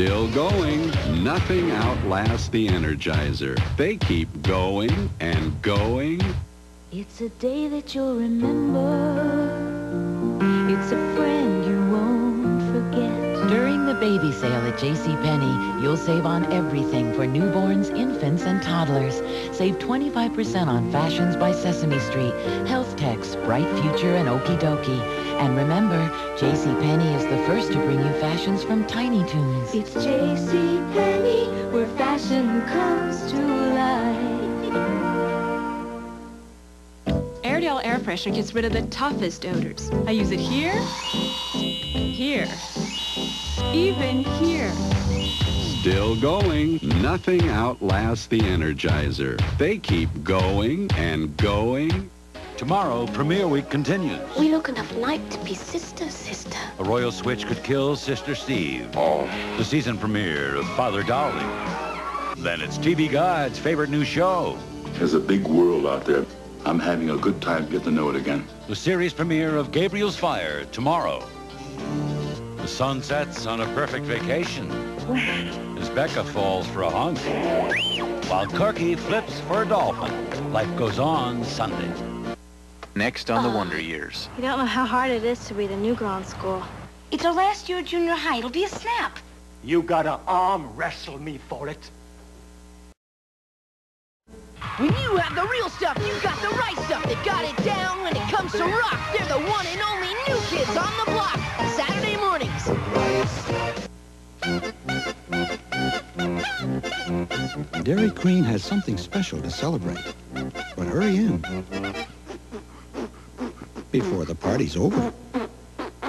Still going. Nothing outlasts the Energizer. They keep going and going. It's a day that you'll remember. Baby sale at JCPenney, you'll save on everything for newborns, infants, and toddlers. Save 25% on fashions by Sesame Street, Healthtex, Bright Future, and Okie Dokie. And remember, JCPenney is the first to bring you fashions from Tiny Toons. It's J.C. Penney, where fashion comes to life. Airedale air freshener gets rid of the toughest odors. I use it here, here, even here. Still going. Nothing outlasts the Energizer. They keep going and going. Tomorrow, Premiere Week continues. We look enough like to be sister, sister. A royal switch could kill Sister Steve. Oh. The season premiere of Father Dowling. Then it's TV Guide's favorite new show. There's a big world out there. I'm having a good time getting to know it again. The series premiere of Gabriel's Fire tomorrow. The sun sets on a perfect vacation. As Becca falls for a hunk. While Corky flips for a dolphin. Life goes on Sunday. Next on the ah. Wonder Years. You don't know how hard it is to be the new ground school. It's our last year of junior high. It'll be a snap. You gotta arm wrestle me for it. When you have the real stuff, you've got the right stuff. They got it down when it comes to rock. They're the one and only new kids on the block. Dairy Queen has something special to celebrate. But hurry in. Before the party's over.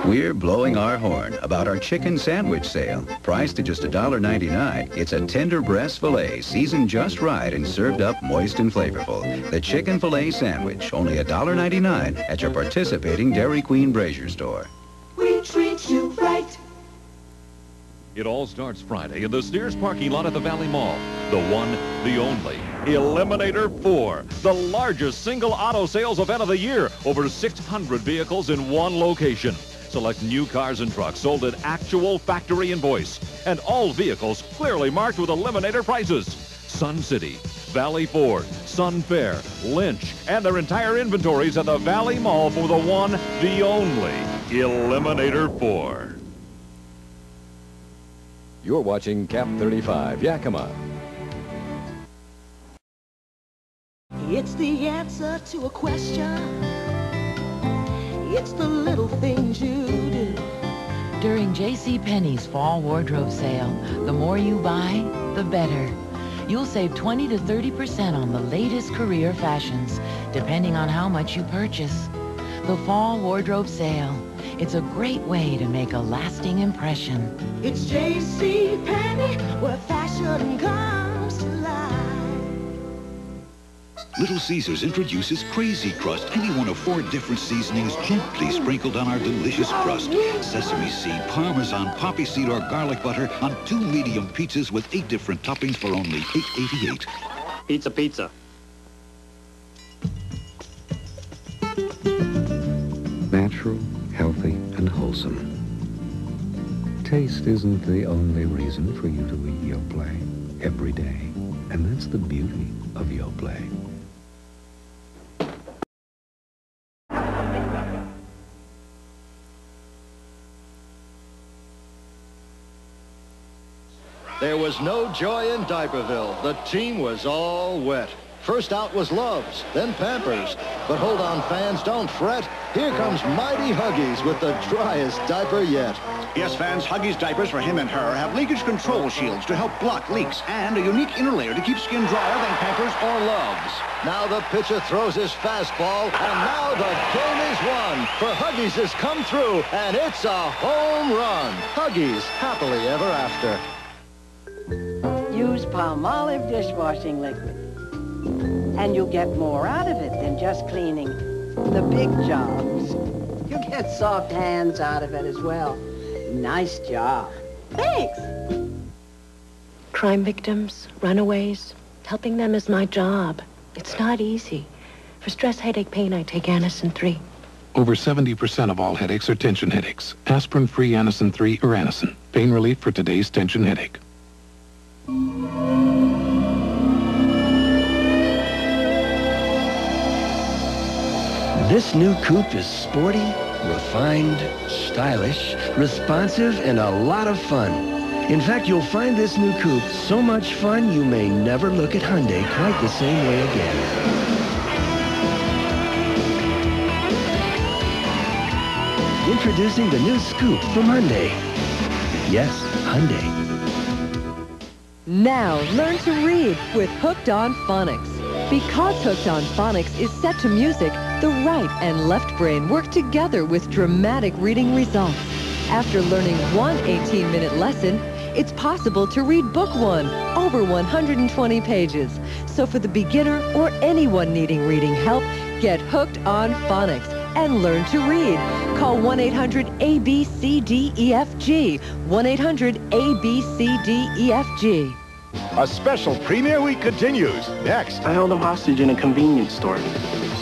We're blowing our horn about our chicken sandwich sale. Priced at just $1.99, it's a tender breast filet, seasoned just right and served up moist and flavorful. The chicken filet sandwich, only $1.99 at your participating Dairy Queen Brazier store. It all starts Friday in the Sears parking lot at the Valley Mall. The one, the only, Eliminator 4, the largest single auto sales event of the year. Over 600 vehicles in one location. Select new cars and trucks sold at actual factory invoice. And all vehicles clearly marked with Eliminator prices. Sun City, Valley Ford, Sun Fair, Lynch, and their entire inventories at the Valley Mall for the one, the only, Eliminator 4. You're watching KAPP 35 Yakima. It's the answer to a question. It's the little things you do. During JCPenney's fall wardrobe sale, the more you buy, the better. You'll save 20 to 30% on the latest career fashions, depending on how much you purchase. The fall wardrobe sale. It's a great way to make a lasting impression. It's J.C. Penney, where fashion comes to life. Little Caesars introduces Crazy Crust, any one of four different seasonings gently sprinkled on our delicious crust. Sesame seed, parmesan, poppy seed, or garlic butter on two medium pizzas with eight different toppings for only $8.88. Pizza, pizza. Natural, healthy, and wholesome. Taste isn't the only reason for you to eat Yoplait every day. And that's the beauty of Yoplait. There was no joy in Diaperville. The team was all wet. First out was Loves, then Pampers. But hold on, fans, don't fret. Here comes Mighty Huggies with the driest diaper yet. Yes, fans, Huggies diapers for him and her have leakage control shields to help block leaks and a unique inner layer to keep skin drier than Pampers or Loves. Now the pitcher throws his fastball, and now the game is won. For Huggies has come through, and it's a home run. Huggies, happily ever after. Use Palmolive dishwashing liquid. And you'll get more out of it than just cleaning the big jobs. You'll get soft hands out of it as well. Nice job. Thanks. Crime victims, runaways, helping them is my job. It's not easy. For stress, headache, pain, I take Anacin 3. Over 70% of all headaches are tension headaches. Aspirin-free Anacin 3 or Anacin. Pain relief for today's tension headache. This new coupe is sporty, refined, stylish, responsive, and a lot of fun. In fact, you'll find this new coupe so much fun you may never look at Hyundai quite the same way again. Introducing the new Scoupe from Hyundai. Yes, Hyundai. Now, learn to read with Hooked on Phonics. Because Hooked on Phonics is set to music, the right and left brain work together with dramatic reading results. After learning one 18-minute lesson, it's possible to read book one, over 120 pages. So for the beginner or anyone needing reading help, get Hooked on Phonics and learn to read. Call 1-800-ABCDEFG. 1-800-ABCDEFG. A special premiere week continues. Next. I held him hostage in a convenience store.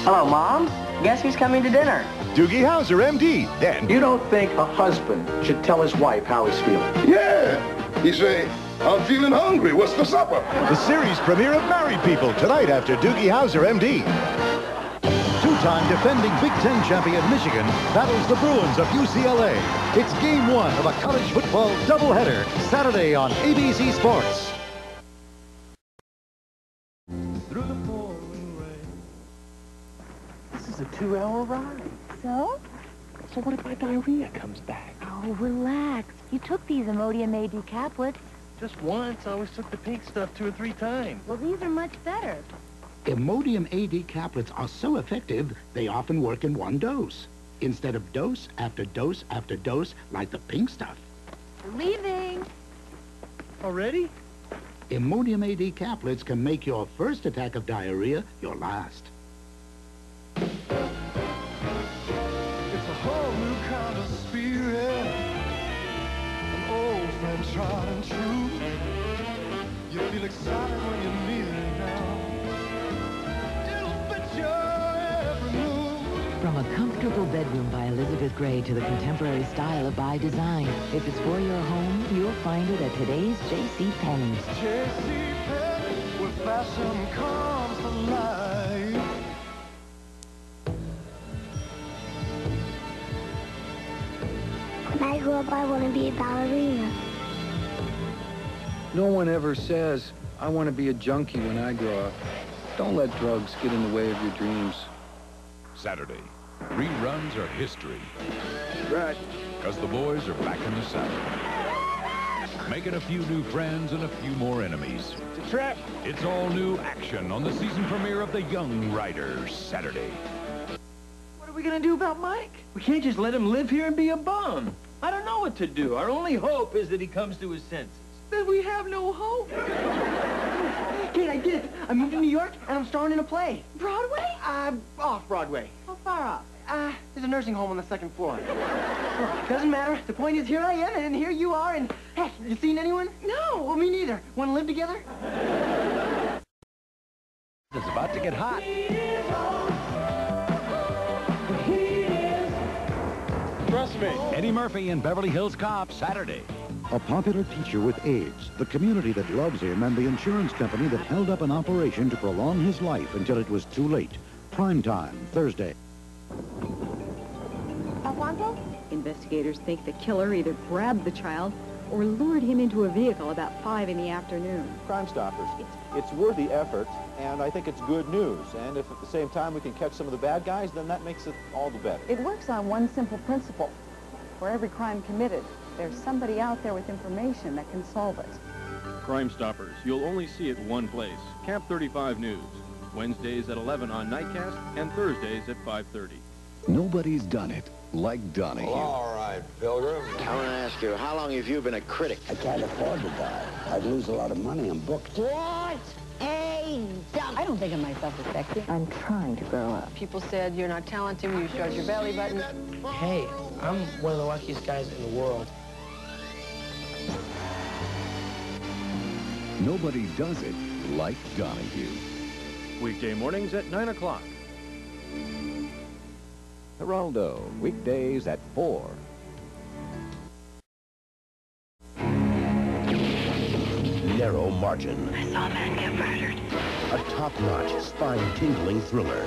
Hello, Mom. Guess who's coming to dinner? Doogie Howser, MD. Then. You don't think a husband should tell his wife how he's feeling? Yeah. He say, I'm feeling hungry. What's the supper? The series premiere of Married People tonight after Doogie Howser, MD. Two-time defending Big Ten champion Michigan battles the Bruins of UCLA. It's game one of a college football doubleheader Saturday on ABC Sports. Two-hour ride. So? So what if my diarrhea comes back? Oh, relax. You took these Imodium AD caplets. Just once. I always took the pink stuff two or three times. Well, these are much better. Imodium AD caplets are so effective, they often work in one dose. Instead of dose after dose after dose, like the pink stuff. Leaving. Already? Imodium AD caplets can make your first attack of diarrhea your last. From a comfortable bedroom by Elizabeth Gray to the contemporary style of by design. If it's for your home, you'll find it at today's J.C. Penney's. J.C. Penney, where fashion comes to life. When I grow up, I want to be a ballerina. No one ever says, I want to be a junkie when I grow up. Don't let drugs get in the way of your dreams. Saturday. Reruns are history. Right. Because the boys are back in the saddle. Making a few new friends and a few more enemies. It's a trap. It's all new action on the season premiere of The Young Riders, Saturday. What are we going to do about Mike? We can't just let him live here and be a bum. I don't know what to do. Our only hope is that he comes to his senses. Then we have no hope. Kate, I did it. I moved to New York, and I'm starring in a play. Broadway? Uh, off Broadway. How far off? Uh, there's a nursing home on the second floor. Doesn't matter. The point is, here I am, and here you are, and hey, you seen anyone? No. Well, me neither. Want to live together? It's about to get hot. Trust me. Eddie Murphy in Beverly Hills Cop, Saturday. A popular teacher with AIDS, the community that loves him, and the insurance company that held up an operation to prolong his life until it was too late. Prime time, Thursday. Alfonso? Investigators think the killer either grabbed the child or lured him into a vehicle about 5 in the afternoon. Crime Stoppers. It's worthy effort, and I think it's good news. And if at the same time we can catch some of the bad guys, then that makes it all the better. It works on one simple principle. For every crime committed, there's somebody out there with information that can solve it. Crime Stoppers. You'll only see it one place. KAPP 35 News. Wednesdays at 11 on Nightcast and Thursdays at 5.30. Nobody's done it like Donahue. All right, Pilgrim. I want to ask you, how long have you been a critic? I can't afford to die. I'd lose a lot of money on books. What a dump! I don't think of myself as sexy. I'm trying to grow up. People said you're not talented you showed your belly button. Hey, I'm one of the luckiest guys in the world. Nobody does it like Donahue. Weekday mornings at 9 o'clock. Geraldo, weekdays at 4. Narrow Margin. I saw a man get murdered. A top-notch, spine-tingling thriller.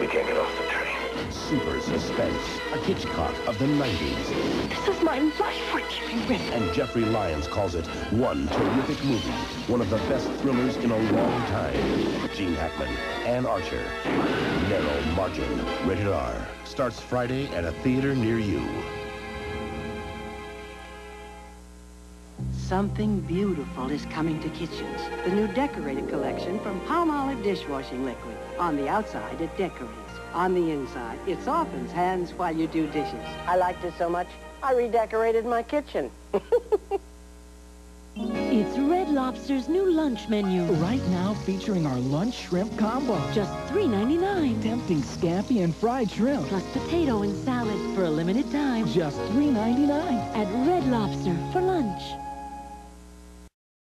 We can't get off the train. Super suspense. A Hitchcock of the 90s. This is my life we're giving with. And Jeffrey Lyons calls it one terrific movie. One of the best thrillers in a long time. Gene Hackman, Anne Archer. Narrow Margin. Rated R. Starts Friday at a theater near you. Something beautiful is coming to kitchens. The new decorated collection from Palmolive dishwashing liquid. On the outside, it decorates. On the inside, it softens hands while you do dishes. I liked it so much, I redecorated my kitchen. It's Red Lobster's new lunch menu. Right now, featuring our lunch shrimp combo. Just $3.99. Tempting scampi and fried shrimp. Plus potato and salad for a limited time. Just $3.99. At Red Lobster for lunch.